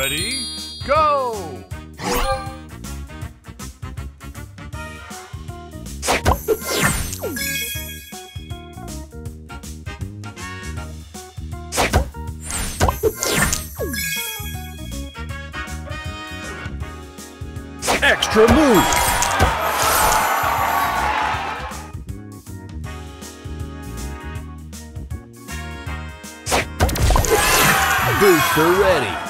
Ready, go! Extra move! Booster ready.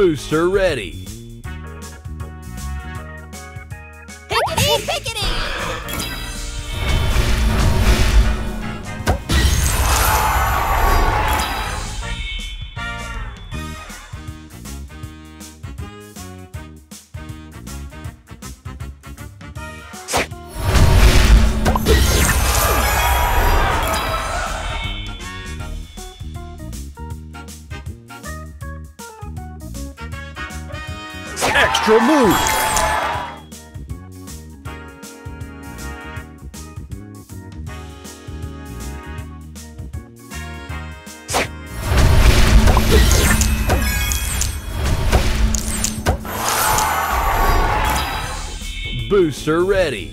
Booster ready. Extra move! Booster ready.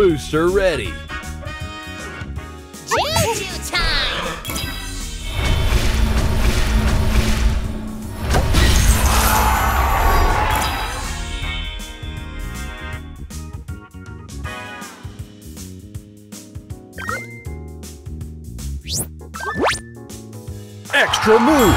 Booster ready. Juju time! Extra move.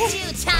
Juju time!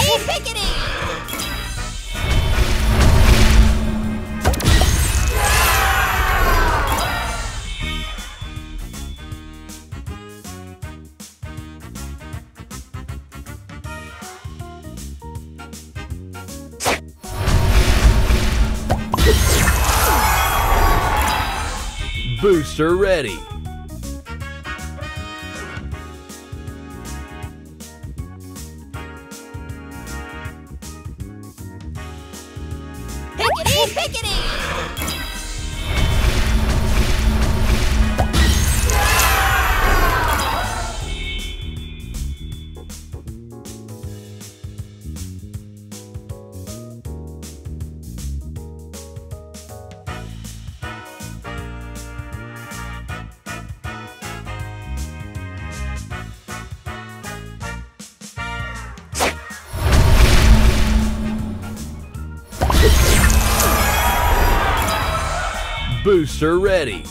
Pickety! Booster ready. Booster ready.